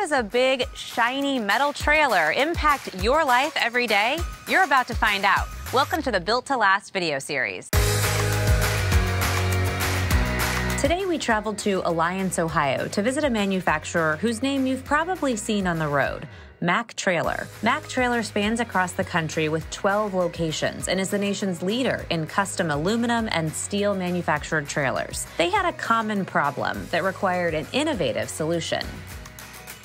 does a big, shiny metal trailer impact your life every day? You're about to find out. Welcome to the Built to Last video series. Today, we traveled to Alliance, Ohio to visit a manufacturer whose name you've probably seen on the road. MAC Trailer. MAC Trailer spans across the country with 12 locations and is the nation's leader in custom aluminum and steel manufactured trailers. They had a common problem that required an innovative solution.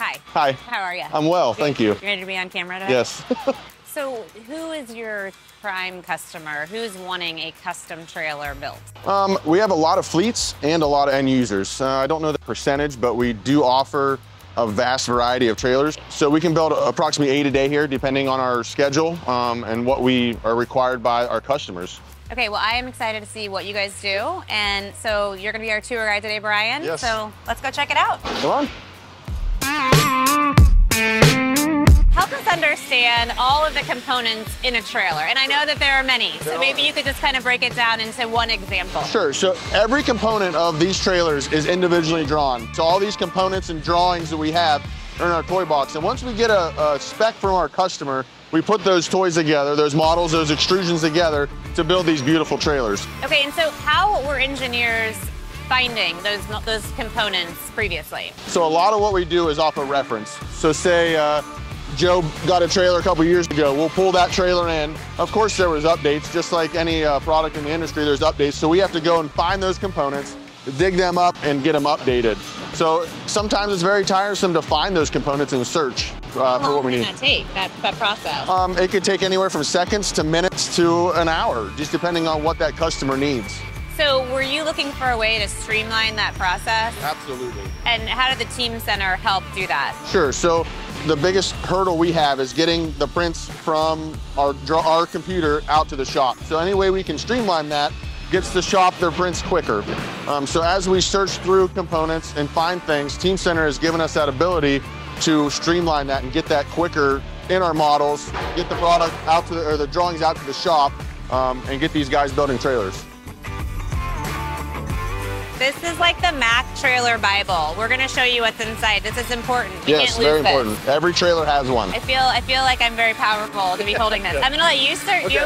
Hi. Hi. How are you? I'm well, thank you. You ready to be on camera today? Yes. So, who is your prime customer? Who's wanting a custom trailer built? um, we have a lot of fleets and a lot of end users. Uh, I don't know the percentage, but we do offer a vast variety of trailers. So we can build approximately eight a day here, depending on our schedule um, and what we are required by our customers. Okay, well, I am excited to see what you guys do. And so, you're going to be our tour guide today, Brian. Yes. So, let's go check it out. Come on. Help us understand all of the components in a trailer. And I know that there are many. So, maybe you could just kind of break it down into one example. Sure. So every component of these trailers is individually drawn. So all these components and drawings that we have are in our toy box. And once we get a, a spec from our customer, we put those toys together, those models, those extrusions together to build these beautiful trailers. Okay, and so how were engineers finding those those components previously? So a lot of what we do is off a reference. So say uh, Joe got a trailer a couple years ago, we'll pull that trailer in. Of course there was updates, just like any uh, product in the industry, there's updates. So we have to go and find those components, dig them up and get them updated. So sometimes it's very tiresome to find those components and search uh, for what we need. that take, that, that process? Um, it could take anywhere from seconds to minutes to an hour, just depending on what that customer needs. so were you looking for a way to streamline that process? Absolutely. And how did the Teamcenter help do that? Sure. So the biggest hurdle we have is getting the prints from our our computer out to the shop. So any way we can streamline that gets the shop their prints quicker. Um, so as we search through components and find things, Teamcenter has given us that ability to streamline that and get that quicker in our models, get the product out to the, or the drawings out to the shop, um, and get these guys building trailers. This is like the MAC trailer Bible. We're gonna show you what's inside. This is important. You yes, very this. important. Every trailer has one. I feel I feel like I'm very powerful to be holding this. I'm gonna let you start. You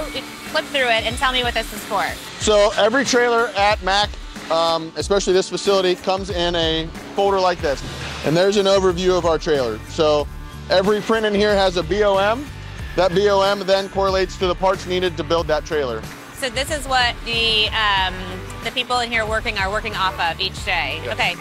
flip through it and tell me what this is for. So every trailer at MAC, um, especially this facility, comes in a folder like this. And there's an overview of our trailer. So every print in here has a BOM. That BOM then correlates to the parts needed to build that trailer. So this is what the um, the people in here working are working off of each day. Yes. Okay.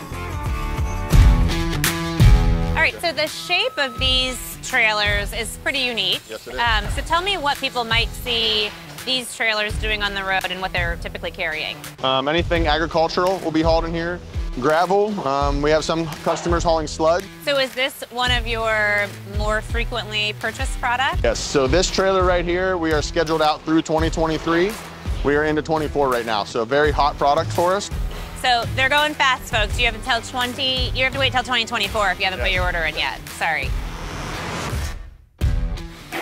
All right. So the shape of these trailers is pretty unique. Yes, it is. Um, so tell me what people might see these trailers doing on the road and what they're typically carrying. Um, anything agricultural will be hauled in here. Gravel, um, we have some customers hauling sludge. So is this one of your more frequently purchased products? Yes, so this trailer right here, we are scheduled out through 2023. We are into 24 right now, so very hot product for us. So they're going fast, folks. You have until 20. You have to wait till 2024 if you haven't put your order in yet. Sorry.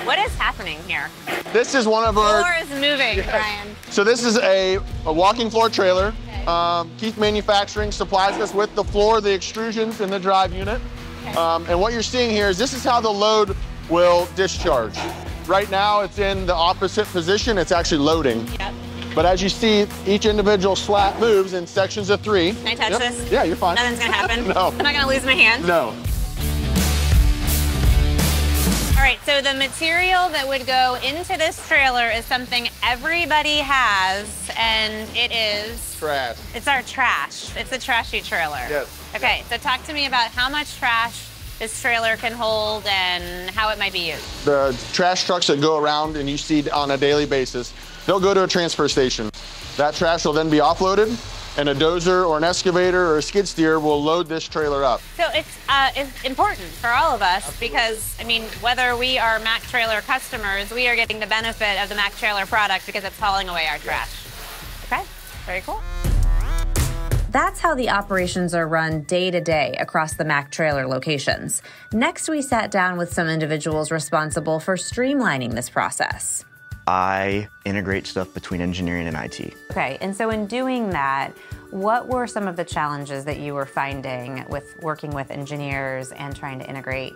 What is happening here? This is one of our Floor is moving, Brian. So this is a, a walking floor trailer. Um, Keith Manufacturing supplies us with the floor, the extrusions, and the drive unit. Um, and what you're seeing here is this is how the load will discharge. Right now it's in the opposite position, it's actually loading. Yep. But as you see, each individual slat moves in sections of three. Can I touch Yep. this? Yeah, you're fine. Nothing's gonna happen. No. I'm not gonna lose my hand. No. Right. So the material that would go into this trailer is something everybody has, and it is. Trash. It's our trash. It's a trashy trailer. Yes. Okay. So talk to me about how much trash this trailer can hold and how it might be used. The trash trucks that go around and you see on a daily basis, they'll go to a transfer station. That trash will then be offloaded, and a dozer or an excavator or a skid steer will load this trailer up. So it's, uh, it's important for all of us because, I mean, whether we are MAC Trailer customers, we are getting the benefit of the MAC Trailer product because it's hauling away our trash. Okay, very cool. That's how the operations are run day to day across the MAC Trailer locations. Next, we sat down with some individuals responsible for streamlining this process. I integrate stuff between engineering and IT. Okay, and so in doing that, What were some of the challenges that you were finding with working with engineers and trying to integrate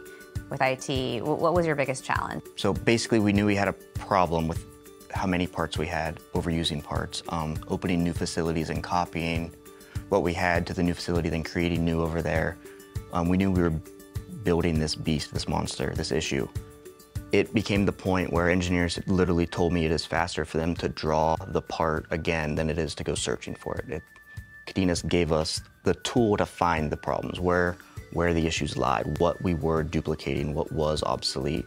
with IT? What was your biggest challenge? So basically, we knew we had a problem with how many parts we had, overusing parts, um, opening new facilities and copying what we had to the new facility, then creating new over there. Um, we knew we were building this beast, this monster, this issue. It became the point where engineers literally told me it is faster for them to draw the part again than it is to go searching for it. it Cadenas gave us the tool to find the problems, where, where the issues lied, what we were duplicating, what was obsolete.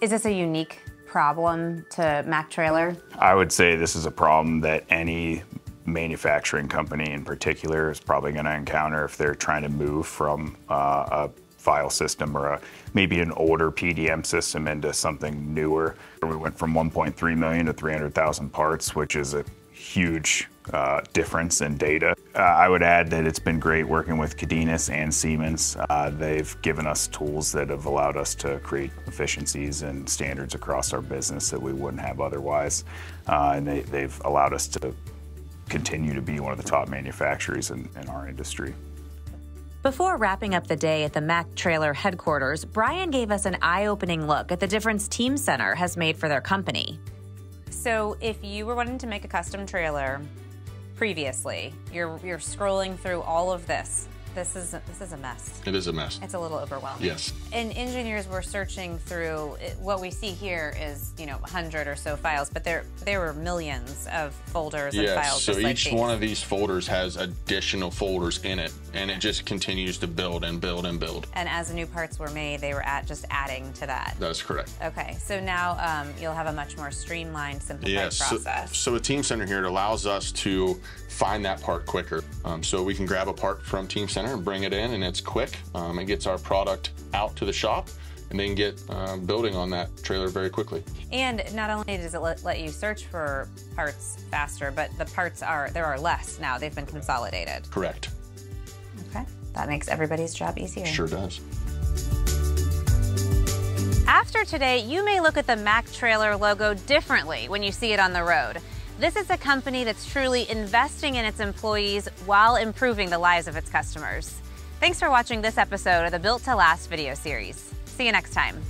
Is this a unique problem to MAC Trailer? I would say this is a problem that any manufacturing company in particular is probably going to encounter if they're trying to move from uh, a file system or a, maybe an older PDM system into something newer. We went from 1.3 million to 300,000 parts, which is a huge uh, difference in data. Uh, I would add that it's been great working with Cadenas and Siemens. Uh, they've given us tools that have allowed us to create efficiencies and standards across our business that we wouldn't have otherwise. Uh, and they, they've allowed us to continue to be one of the top manufacturers in, in our industry. Before wrapping up the day at the MAC Trailer headquarters, Brian gave us an eye opening look at the difference Teamcenter has made for their company. So, if you were wanting to make a custom trailer previously, you're, you're scrolling through all of this this is this is a mess. It is a mess. It's a little overwhelming. Yes. And engineers were searching through what we see here is you know 100 or so files, but there there were millions of folders yes, and files. So each like one of these folders has additional folders in it, and it just continues to build and build and build. And as new parts were made, they were at just adding to that. That is correct. Okay, so now um, you'll have a much more streamlined, simplified yes, process. So, so a Teamcenter here it allows us to find that part quicker. Um, so we can grab a part from Teamcenter and bring it in, and it's quick. Um, it gets our product out to the shop and then get uh, building on that trailer very quickly. And not only does it let, let, you search for parts faster, but the parts are there are less now. They've been consolidated. Correct. Okay, that makes everybody's job easier. Sure does. After today, you may look at the MAC Trailer logo differently when you see it on the road. This is a company that's truly investing in its employees while improving the lives of its customers. Thanks for watching this episode of the Built to Last video series. See you next time.